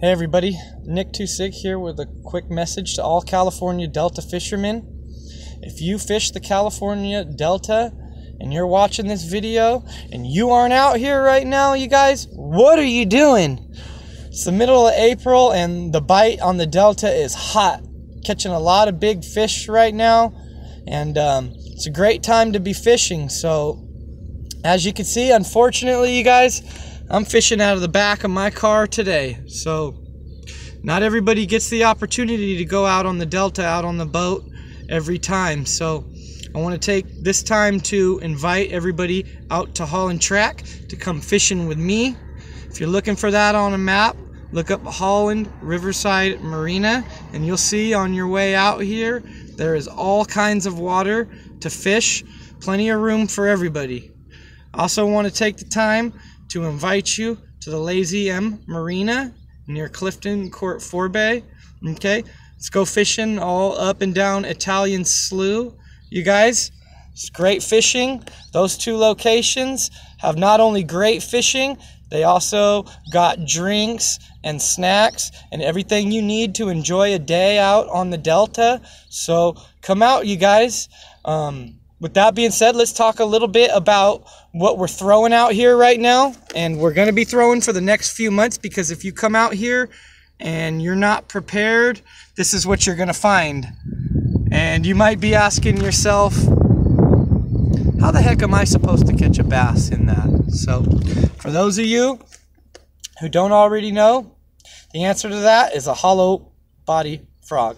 Hey everybody, Nick 2sick here with a quick message to all California Delta fishermen. If you fish the California Delta and you're watching this video and you aren't out here right now, you guys, what are you doing? It's the middle of April and the bite on the Delta is hot. Catching a lot of big fish right now and um, it's a great time to be fishing. So, as you can see, unfortunately, you guys, I'm fishing out of the back of my car today. So, not everybody gets the opportunity to go out on the Delta, out on the boat every time. So, I want to take this time to invite everybody out to Holland Tract to come fishing with me. If you're looking for that on a map, look up Holland Riverside Marina and you'll see on your way out here there is all kinds of water to fish, plenty of room for everybody. Also want to take the time to invite you to the Lazy M Marina near Clifton Court Forebay. Okay, let's go fishing all up and down Italian Slough. You guys, it's great fishing. Those two locations have not only great fishing, they also got drinks and snacks and everything you need to enjoy a day out on the Delta. So come out, you guys. Um, with that being said, let's talk a little bit about what we're throwing out here right now. And we're going to be throwing for the next few months because if you come out here and you're not prepared, this is what you're going to find. And you might be asking yourself, how the heck am I supposed to catch a bass in that? So, for those of you who don't already know, the answer to that is a hollow body frog.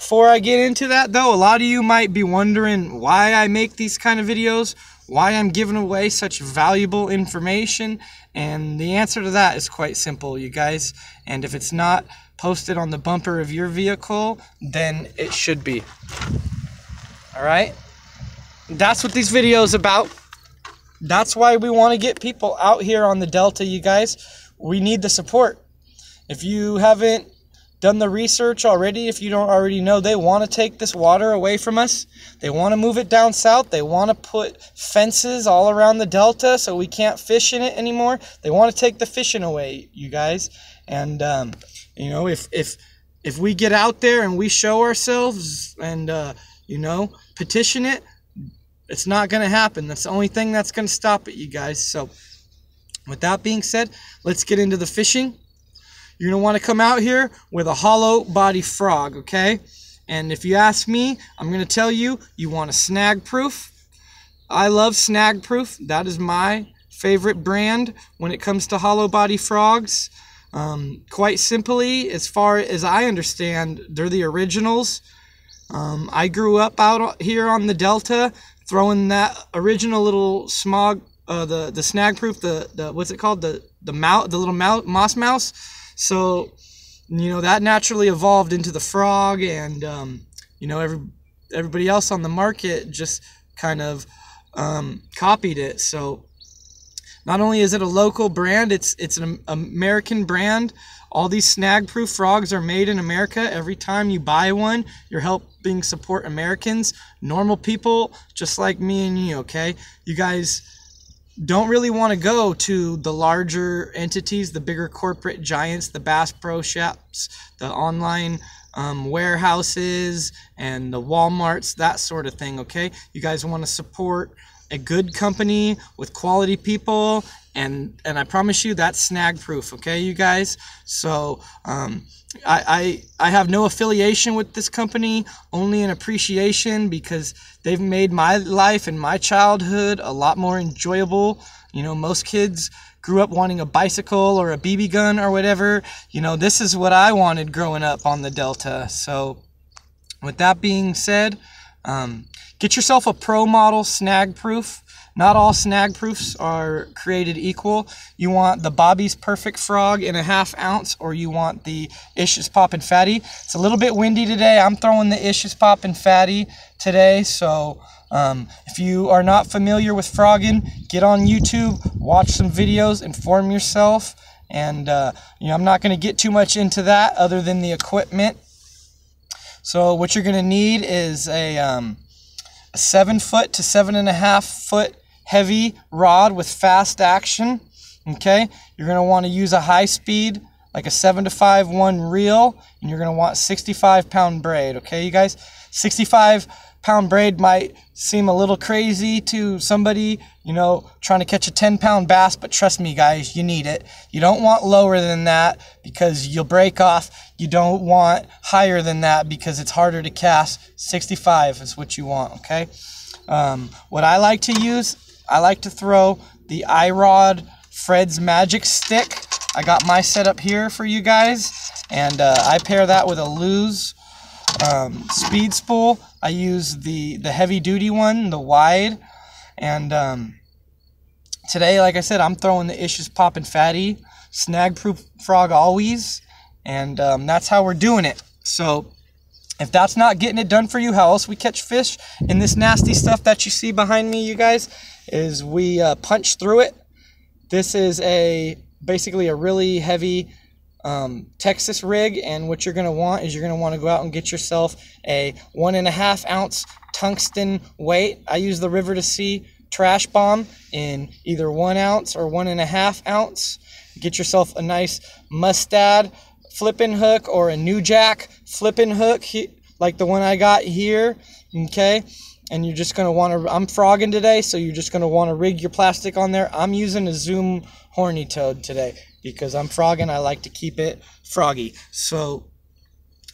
Before I get into that though, a lot of you might be wondering why I make these kind of videos, why I'm giving away such valuable information, and the answer to that is quite simple, you guys. And if it's not posted on the bumper of your vehicle, then it should be. All right? That's what these videos about. That's why we want to get people out here on the Delta, you guys. We need the support. If you haven't done the research already, if you don't already know, they want to take this water away from us. They want to move it down south. They want to put fences all around the delta so we can't fish in it anymore. They want to take the fishing away, you guys. And um, you know, if if if we get out there and we show ourselves and uh, you know petition it, it's not going to happen. That's the only thing that's going to stop it, you guys. So, with that being said, let's get into the fishing. You're going to want to come out here with a hollow body frog, okay? And if you ask me, I'm going to tell you, you want a snag proof. I love snag proof. That is my favorite brand when it comes to hollow body frogs. Um, quite simply, as far as I understand, they're the originals. Um, I grew up out here on the Delta throwing that original little smog, uh, the the snag proof, the the what's it called, the the mouse, the little mouse, moss mouse. So, you know, that naturally evolved into the frog, and um, you know, every everybody else on the market just kind of um, copied it. So, not only is it a local brand, it's it's an American brand. All these snag-proof frogs are made in America. Every time you buy one, you're helping support Americans, normal people just like me and you. Okay, you guys don't really want to go to the larger entities, the bigger corporate giants, the Bass Pro Shops, the online um, warehouses, and the Walmarts, that sort of thing. Okay, you guys want to support a good company with quality people, and and I promise you that's snag proof. Okay, you guys. So. Um, I, I, I have no affiliation with this company, only an appreciation because they've made my life and my childhood a lot more enjoyable. You know, most kids grew up wanting a bicycle or a BB gun or whatever. You know, this is what I wanted growing up on the Delta. So, with that being said, um, get yourself a pro model snag proof. Not all snag proofs are created equal. You want the Bobby's Perfect Frog in a half ounce, or you want the Ish's Poppin' Phatty. It's a little bit windy today. I'm throwing the Ish's Poppin' Phatty today, so um, if you are not familiar with frogging, get on YouTube, watch some videos, inform yourself. And uh, you know, I'm not going to get too much into that other than the equipment. So what you're going to need is a, um, a seven foot to seven and a half foot heavy rod with fast action. Okay, you're going to want to use a high speed like a 7 to 5 one reel, and you're going to want 65 pound braid, okay, you guys? 65 pound braid might seem a little crazy to somebody, you know, trying to catch a 10 pound bass, but trust me, guys, you need it. You don't want lower than that because you'll break off. You don't want higher than that because it's harder to cast. 65 is what you want, okay? Um, what I like to use, I like to throw the iRod Fred's Magic Stick. I got my setup here for you guys, and uh, I pair that with a Lew's um, speed spool. I use the, the heavy duty one, the wide. And um, today, like I said, I'm throwing the Ish's Poppin' Phatty, snag proof frog always. And um, that's how we're doing it. So if that's not getting it done for you, how else we catch fish in this nasty stuff that you see behind me, you guys, is we uh, punch through it. This is a basically a really heavy um, Texas rig, and what you're going to want is you're going to want to go out and get yourself a one and a half ounce tungsten weight. I use the River2Sea trash bomb in either one ounce or one and a half ounce. Get yourself a nice mustad flipping hook or a new jack flipping hook, like the one I got here. Okay, and you're just going to want to. I'm frogging today, so you're just going to want to rig your plastic on there. I'm using a Zoom horny toad today because I'm frogging. I like to keep it froggy. So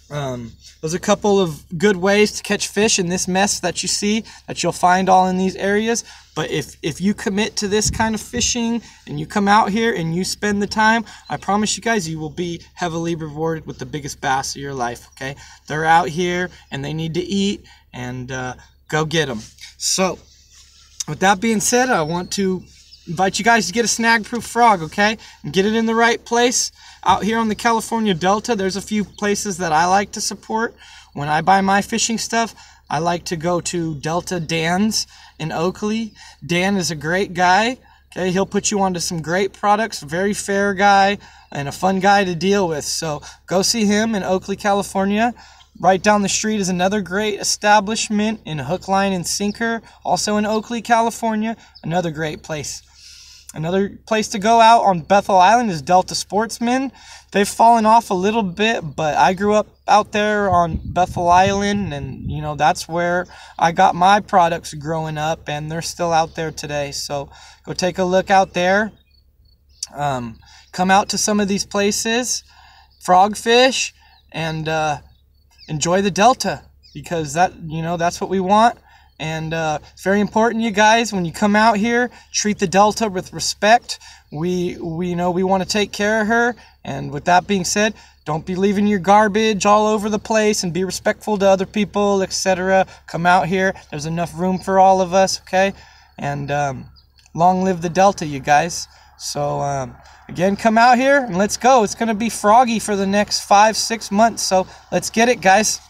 um, there's a couple of good ways to catch fish in this mess that you see that you'll find all in these areas. But if, if you commit to this kind of fishing and you come out here and you spend the time, I promise you guys you will be heavily rewarded with the biggest bass of your life. Okay, they're out here and they need to eat and uh, go get them. So with that being said, I want to invite you guys to get a snag proof frog okay? And get it in the right place. Out here on the california delta there's a few places that i like to support. When i buy my fishing stuff i like to go to delta dan's in oakley. Dan is a great guy okay? He'll put you onto some great products very fair guy and a fun guy to deal with. So go see him in oakley california. Right down the street is another great establishment in Hook, Line, and Sinker, also in Oakley, California. Another great place. Another place to go out on Bethel Island is Delta Sportsmen. They've fallen off a little bit, but I grew up out there on Bethel Island, and you know that's where I got my products growing up, and they're still out there today. So go take a look out there. Um, come out to some of these places, frogfish, and uh, enjoy the Delta because that you know that's what we want. And uh, it's very important, you guys, when you come out here, treat the Delta with respect. We, we know we want to take care of her. And with that being said, don't be leaving your garbage all over the place and be respectful to other people, etc. Come out here. There's enough room for all of us, okay? And um, long live the Delta, you guys. So, um, again, come out here and let's go. It's going to be froggy for the next five, six months. So let's get it, guys.